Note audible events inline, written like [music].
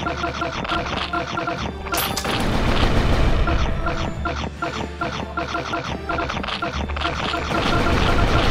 Let's [laughs] go.